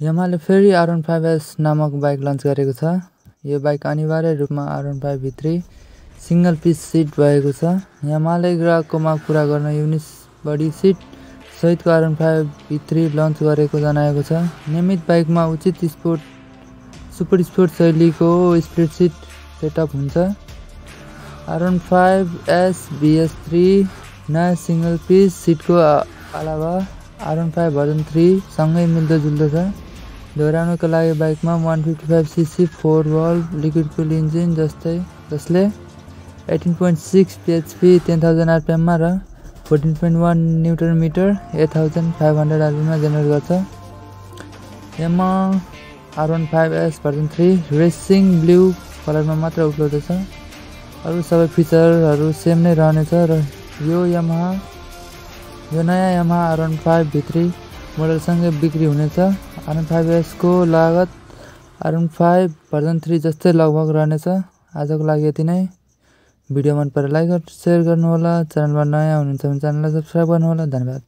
यमाले फेरि R one five S नामक bike launch गरेको छ। यो बाइक अनिवार्य रूपमा R one five V three single piece seat भएको छ। यमाले ग्राहकको माग पुरा गर्न युनिस बडी सिट सहितको R one five V three launch गरेको जनाएको छ। नियमित बाइकमा उचित स्पोर्ट सुपर स्पोर्ट शैलीको स्पिड सिट सेटअप हुन्छ। R one five S BS three नयाँ सिङ्गल पिस सिटको अलावा आर वान फाइभ भर्जन थ्रीसँगै मिल्दोजुल्दो छ। दोहोऱ्याउनुको लागि बाइकमा one fifty five cc four valve liquid cooled engine जस्तै जसले eighteen point six PHP ten thousand आरपिएममा र fourteen point one newton metre eight thousand five hundred आरपिएममा generate गर्छ। एमा R one five S version three racing blue कलरमा मात्र उपलब्ध छ। अरू सबै फिचरहरू सेम नै रहनेछ र यो यमा यो नयाँ यमा आर वान फाइभ भित्री मोडलसँगै बिक्री हुनेछ आर वान फाइभ एसको लागत R one five version three जस्तै लगभग रहनेछ। आजको लागि यति नै। भिडियो मन परे लाइक सेयर गर्नुहोला। च्यानलमा नयाँ हुनुहुन्छ भने च्यानललाई सब्सक्राइब गर्नुहोला। धन्यवाद।